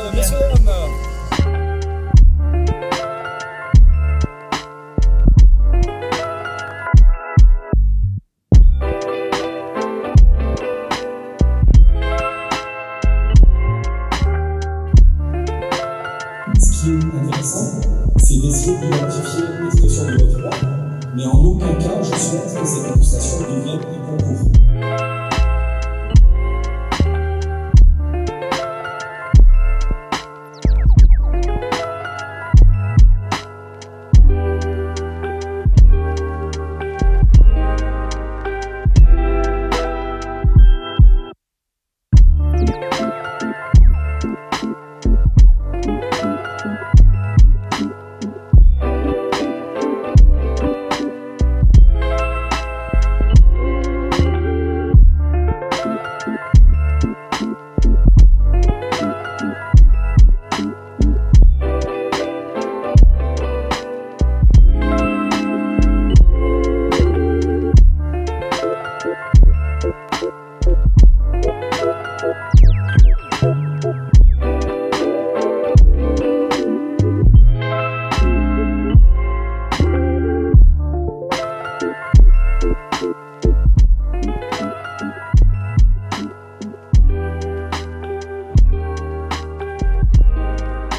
Ce qui est intéressant, c'est d'essayer d'identifier l'expression de votre droit, mais en aucun cas je souhaite que cette contestation devienne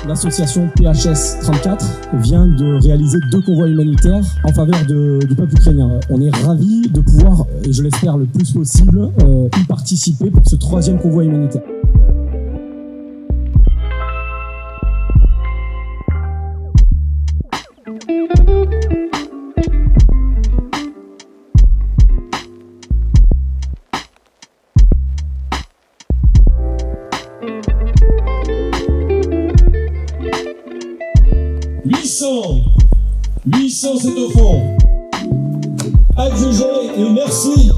L'association PHS 34 vient de réaliser deux convois humanitaires en faveur du peuple ukrainien. On est ravis de pouvoir, et je l'espère le plus possible, euh, y participer pour ce troisième convoi humanitaire. « 800 800 c'est au fond. Adjugé et merci